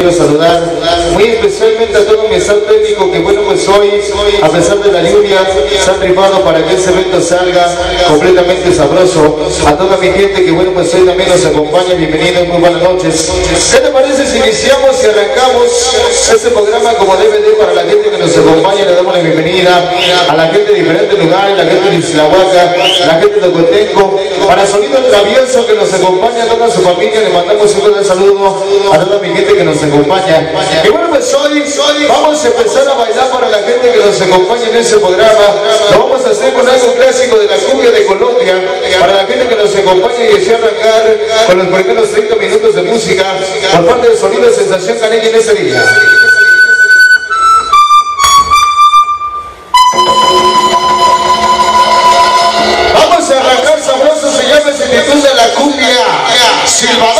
Quiero saludar muy especialmente a todo mi staff técnico que bueno pues hoy, a pesar de la lluvia, se han rifado para que ese evento salga completamente sabroso. A toda mi gente que bueno pues hoy también nos acompaña, bienvenidos, muy buenas noches. ¿Qué te parece si iniciamos y arrancamos este programa como DVD para la gente que nos acompaña? Le damos la bienvenida a la gente de diferentes lugares, la gente de Islahuaca, la gente de Ocotenco, para Sonido Travieso que nos acompaña, a toda su familia, le mandamos un gran saludo a toda mi gente que nos acompaña. Y bueno, pues hoy, vamos a empezar a bailar para la gente que nos acompaña en ese programa. Lo vamos a hacer con algo clásico de la cumbia de Colombia, para la gente que nos acompaña y desea arrancar con los primeros 30 minutos de música por parte del sonido de Sensación Canella en ese día. Vamos a arrancar sabroso, se llama Similitud de la cumbia silbadora.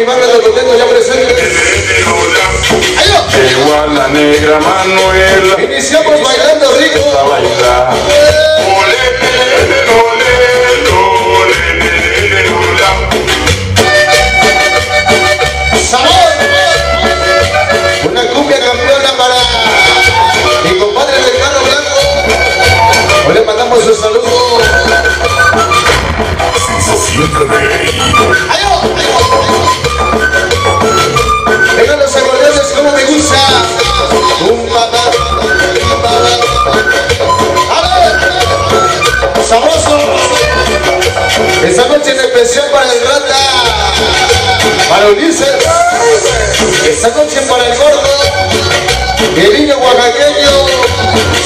mi barra Esta noche para el gordo. El niño oaxaqueño.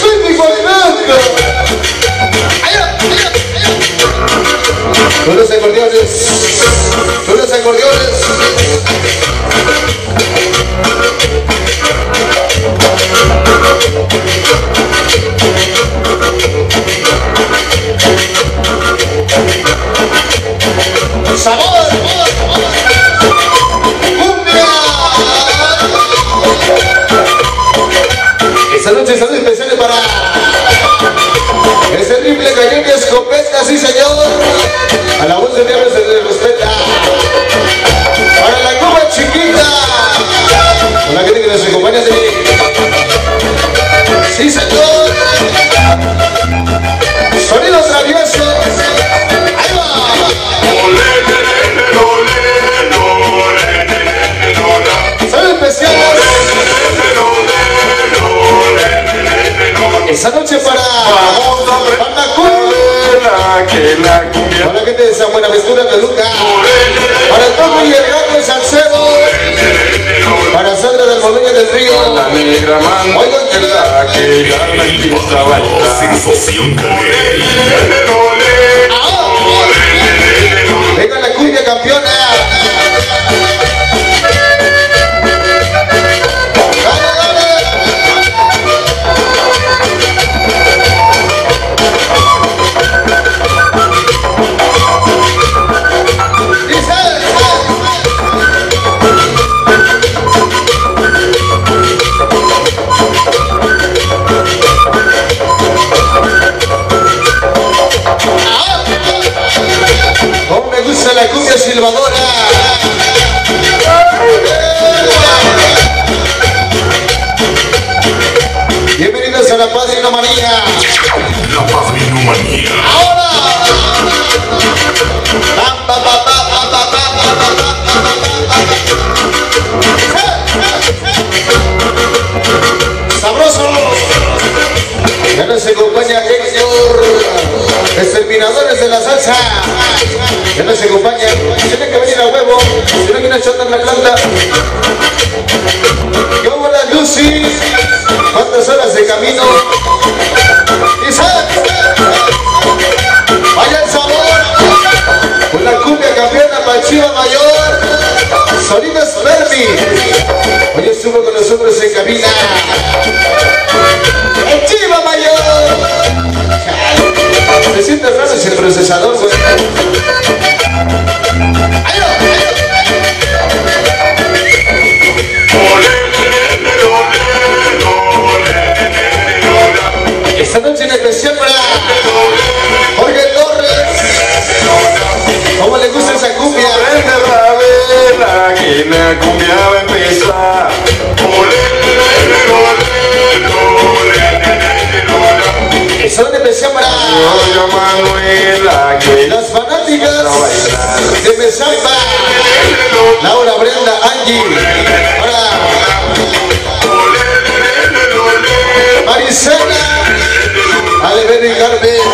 Soy mi blanco. ¡Ahí va! ¡Ahí va! ¡Ahí va! Con los acordeones. Con los acordeones. Sí señor. A la voz de Dios se le respeta. Para la Cuba chiquita. Con la gente que nos acompaña de... Sí señor. Sonido travieso. Ahí va. Son especiales. Esa noche a Para La negra Manuela. Que ya la empieza a bailar. Sensación. Venga la cumbia campeona. Bienvenidos a la Padrinomanía. La Padrinomanía. Ahora. Sabroso. Ya no Exterminadores de la salsa. Ya nos acompaña. Tiene que venir a huevo. Tiene que una chota en la planta. ¿Qué hola Lucy? ¿Cuántas horas de camino? Dice. Vaya el sabor. Con la cumbia campeona para Chiva Mayor. Sonidos Fermi. Hoy estuvo con nosotros ese procesador, güey. Esta noche en especial para Jorge Torres. ¿Cómo le gusta esa cumbia? La cumbia Las fanáticas de Mesapa, Laura, Brenda, Angie, ahora Maricela, Ale, y Carmen.